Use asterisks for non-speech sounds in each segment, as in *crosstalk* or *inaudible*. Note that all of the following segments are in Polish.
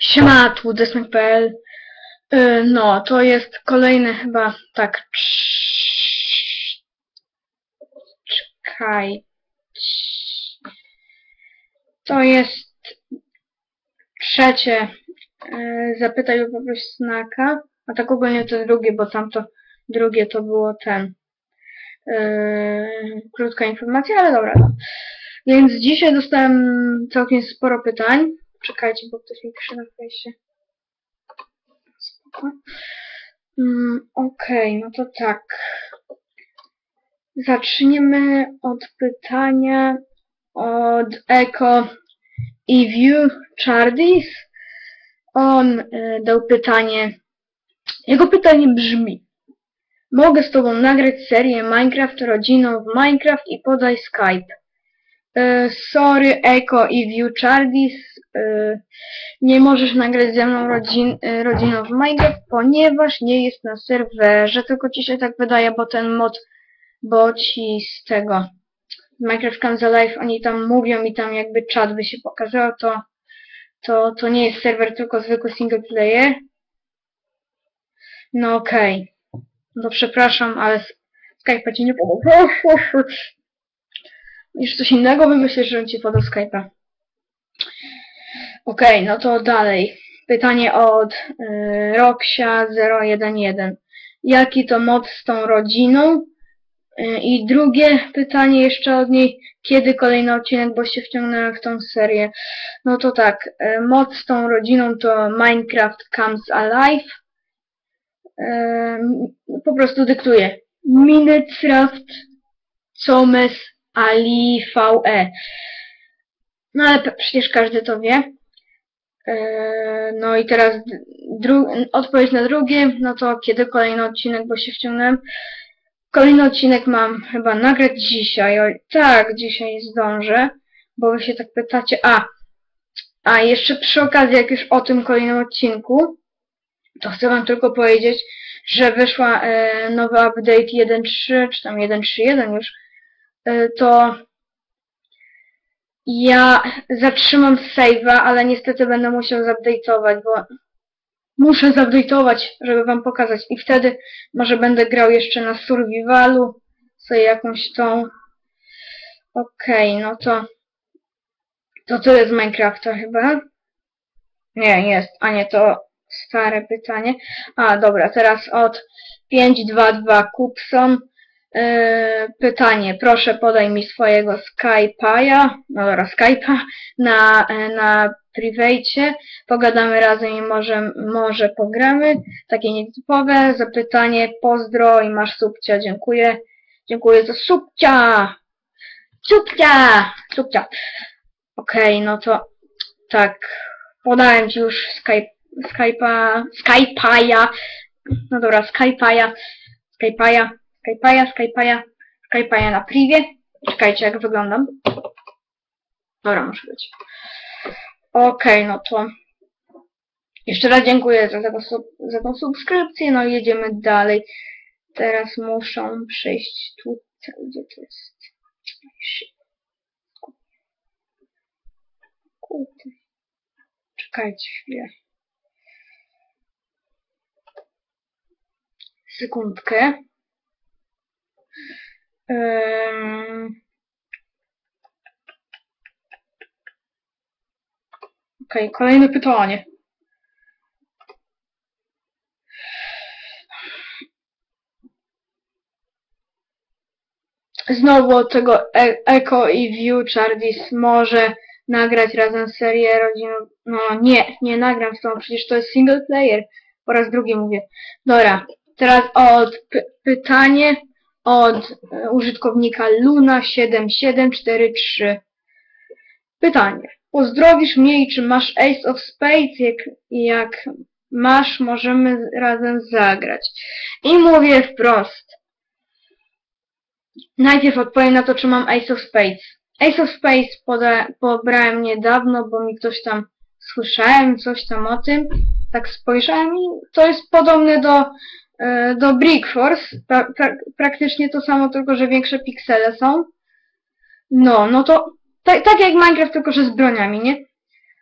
Siema, tu Desmek.pl y, No, to jest kolejny chyba, tak, czekaj. To jest trzecie y, zapytaj lub poproś snaka, a tak ogólnie to drugie, bo tamto drugie to było ten y, krótka informacja, ale dobra. Więc dzisiaj dostałem całkiem sporo pytań. Czekajcie, bo ktoś mi pisze na fejsie. Spoko. Mm, Okej, no to tak. Zaczniemy od pytania od Eko View Chardis. On y, dał pytanie. Jego pytanie brzmi. Mogę z Tobą nagrać serię Minecraft rodziną w Minecraft i podaj Skype. E, sorry, Eko i View Chardis. E, nie możesz nagrać ze mną rodzin, e, rodziną w Minecraft, ponieważ nie jest na serwerze, tylko ci się tak wydaje, bo ten mod, bo ci z tego Minecraft Comes Alive, oni tam mówią i tam jakby czat by się pokazał, to, to, to nie jest serwer, tylko zwykły single player. No okej. No przepraszam, ale Skype ci nie pomógł. *laughs* Już coś innego wymyślisz, żebym ci podał Skype'a. Okej, no to dalej. Pytanie od y, Roxia011. Jaki to mod z tą rodziną? Y, I drugie pytanie jeszcze od niej. Kiedy kolejny odcinek, bo się wciągnąłem w tą serię? No to tak. Y, mod z tą rodziną to Minecraft Comes Alive. Y, po prostu dyktuję. Minecraft Comes Ali VE. No ale przecież każdy to wie. Eee, No i teraz odpowiedź na drugie, no to kiedy kolejny odcinek, bo się wciągnąłem. Kolejny odcinek mam chyba nagrać dzisiaj. Oj, tak, dzisiaj zdążę, bo wy się tak pytacie. A, a jeszcze przy okazji, jak już o tym kolejnym odcinku, to chcę wam tylko powiedzieć, że wyszła e, nowy update 1.3, czy tam 1.3.1 już, e, to ja zatrzymam save'a, ale niestety będę musiał zupdate'ować, bo muszę zupdate'ować, żeby wam pokazać. I wtedy może będę grał jeszcze na survivalu, sobie jakąś tą... Okej, no to... To tyle z Minecrafta chyba. Nie, jest. A nie, to stare pytanie. A, dobra, teraz od 522 Kupson. Yy, pytanie, proszę podaj mi swojego Skype'a, no dobra, Skype'a *laughs* na, e, na private, pogadamy razem i może, może pogramy, takie nietypowe, zapytanie, pozdro i masz subcia, dziękuję, dziękuję za subcia, subcia, subcia, okej, no to tak, podałem ci już Skype, Skype'a, Skype'a, no dobra, Skype'a, Skype'a, Skype'a, Skype'a, Skype'a na privie. Czekajcie, jak wyglądam. Dobra, może być. Okej, no to jeszcze raz dziękuję za, sub- za tą subskrypcję, no i jedziemy dalej. Teraz muszą przejść tutaj, gdzie to jest. Czekajcie chwilę. Sekundkę. Okej, kolejne pytanie. Znowu od tego e Echo i View Chardis może nagrać razem serię rodzinną. No nie, nie nagram z tą, przecież to jest single player. Po raz drugi mówię. Dobra, teraz od py pytanie od e, użytkownika Luna7743. Pytanie. Pozdrowisz mnie i czy masz Ace of Spades? Jak, jak masz, możemy razem zagrać. I mówię wprost. Najpierw odpowiem na to, czy mam Ace of Spades. Ace of Spades poda, pobrałem niedawno, bo mi ktoś tam słyszałem coś tam o tym. Tak spojrzałem i to jest podobne do do Brick Force. Pra, pra, praktycznie to samo, tylko że większe piksele są. No, no to tak, tak jak Minecraft, tylko że z broniami, nie?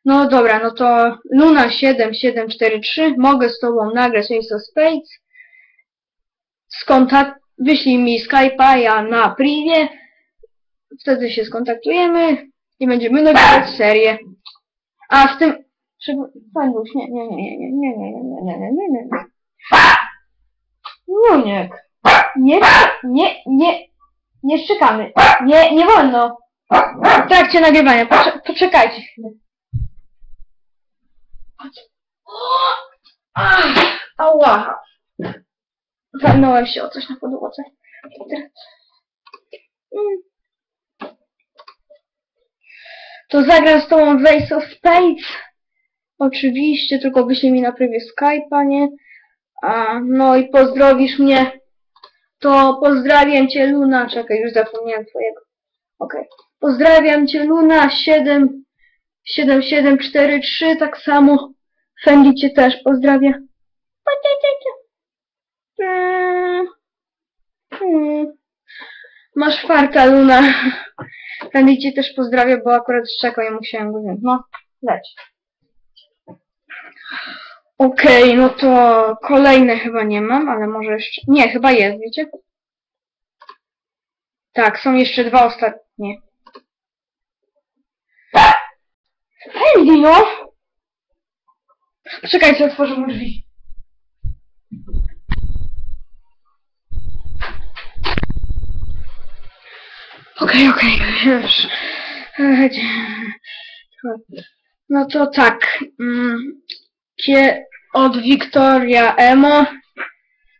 No dobra, no to Luna 7743, mogę z tobą nagrać Ace of Spades. Skontakt, wyślij mi Skype'a, ja na privie. Wtedy się skontaktujemy i będziemy nagrywać serię. A z tym... Fanduś, nie, nie, nie, nie, nie, nie, nie, nie, nie, nie, nie, nie. Juniek. Nie, nie, nie, nie szczekamy. Nie, nie wolno. W trakcie nagrywania, poczek poczekajcie chwilę. Ała. Walnąłem się o coś na podłodze. Mm. To zagram z tobą w Ace of Spades. Oczywiście, tylko wyślij mi na privie Skype'a, nie? A, no i pozdrowisz mnie. To pozdrawiam cię Luna. Czekaj, już zapomniałem twojego. Okej. Pozdrawiam cię Luna 7 7743 tak samo. Fendi cię też pozdrawia. Mm. Mm. Masz farta Luna. Fendi cię też pozdrawia, bo akurat szczekał i musiałem go. No, leć. Okej, no to kolejne chyba nie mam, ale może jeszcze... Nie, chyba jest, wiecie? Tak, są jeszcze dwa ostatnie. Fendi, no! Poczekajcie, otworzę drzwi. Okej, okej, już. No to tak. Kie od Wiktoria Emo.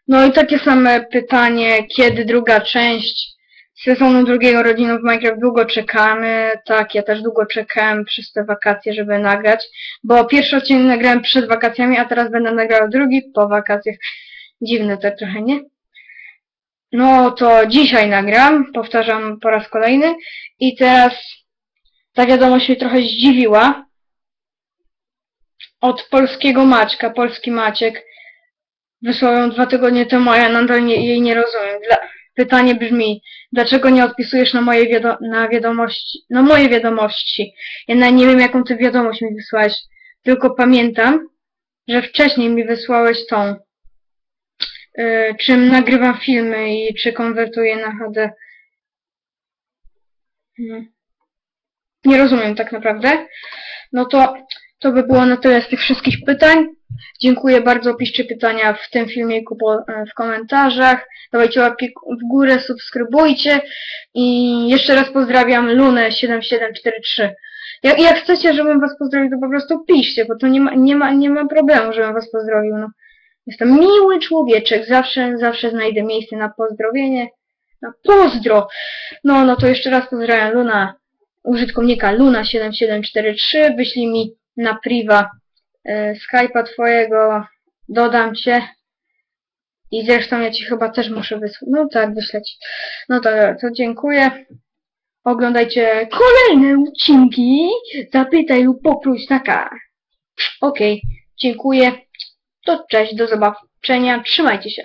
No i takie same pytanie, kiedy druga część sezonu drugiego Rodziny w Minecraft długo czekamy. Tak, ja też długo czekałem przez te wakacje, żeby nagrać, bo pierwszy odcinek nagrałem przed wakacjami, a teraz będę nagrał drugi po wakacjach. Dziwne to trochę, nie? No to dzisiaj nagram, powtarzam po raz kolejny i teraz ta wiadomość mnie trochę zdziwiła. Od polskiego Maćka, polski Maciek wysłał dwa tygodnie temu, a ja nadal nie, jej nie rozumiem. Dla, pytanie brzmi, dlaczego nie odpisujesz na moje, wiado na wiadomości, na moje wiadomości? Ja nie wiem, jaką ty wiadomość mi wysłałeś, tylko pamiętam, że wcześniej mi wysłałeś tą, yy, czym nagrywam filmy i czy konwertuję na HD. Hmm. Nie rozumiem tak naprawdę. No to to by było na tyle z tych wszystkich pytań. Dziękuję bardzo, piszcie pytania w tym filmiku po, w komentarzach. Dawajcie łapki w górę, subskrybujcie. I jeszcze raz pozdrawiam Lunę7743. Jak, jak chcecie, żebym was pozdrowił, to po prostu piszcie, bo to nie ma, nie ma, nie ma problemu, żebym was pozdrowił. No. Jestem miły człowieczek, zawsze, zawsze znajdę miejsce na pozdrowienie. Na pozdro! No, no to jeszcze raz pozdrawiam Luna, użytkownika Luna7743. Wyślij mi na priva y, Skype'a twojego, dodam cię i zresztą ja ci chyba też muszę wysłać. No tak, wyśleć. No to, to dziękuję. Oglądajcie kolejne odcinki. Zapytaj lub popróć taka. Okej, dziękuję. To cześć, do zobaczenia. Trzymajcie się.